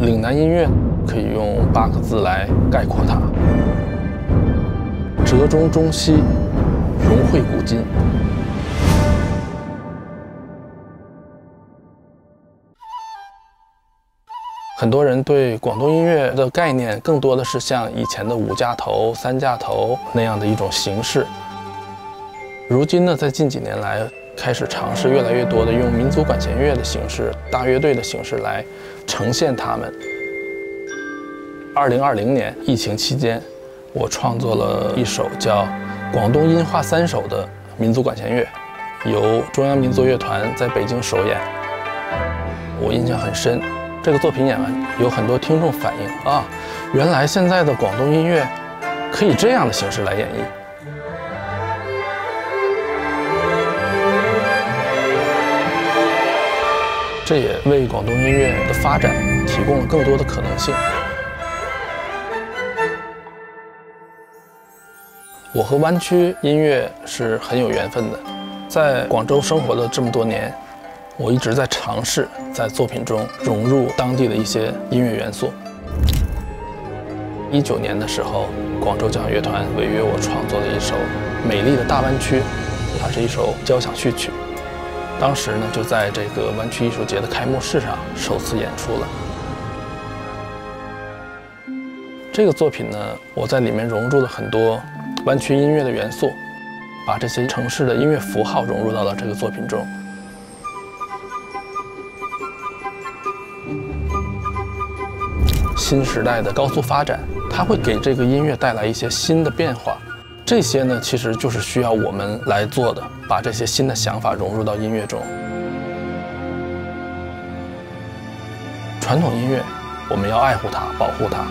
岭南音乐可以用八个字来概括它：折中中西，融汇古今。很多人对广东音乐的概念，更多的是像以前的五架头、三架头那样的一种形式。如今呢，在近几年来，开始尝试越来越多的用民族管弦乐的形式、大乐队的形式来呈现它们。二零二零年疫情期间，我创作了一首叫《广东音画三首》的民族管弦乐，由中央民族乐团在北京首演，我印象很深。这个作品演完，有很多听众反映啊，原来现在的广东音乐可以这样的形式来演绎，这也为广东音乐的发展提供了更多的可能性。我和湾区音乐是很有缘分的，在广州生活了这么多年。我一直在尝试在作品中融入当地的一些音乐元素。一九年的时候，广州交响乐团委约我创作了一首《美丽的大湾区》，它是一首交响序曲。当时呢，就在这个湾区艺术节的开幕式上首次演出了。这个作品呢，我在里面融入了很多湾区音乐的元素，把这些城市的音乐符号融入到了这个作品中。新时代的高速发展，它会给这个音乐带来一些新的变化。这些呢，其实就是需要我们来做的，把这些新的想法融入到音乐中。传统音乐，我们要爱护它、保护它，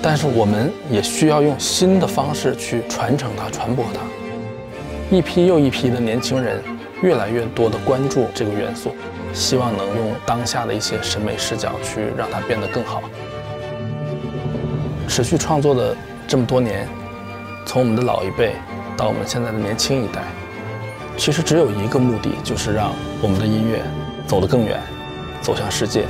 但是我们也需要用新的方式去传承它、传播它。一批又一批的年轻人，越来越多的关注这个元素，希望能用当下的一些审美视角去让它变得更好。持续创作的这么多年，从我们的老一辈到我们现在的年轻一代，其实只有一个目的，就是让我们的音乐走得更远，走向世界。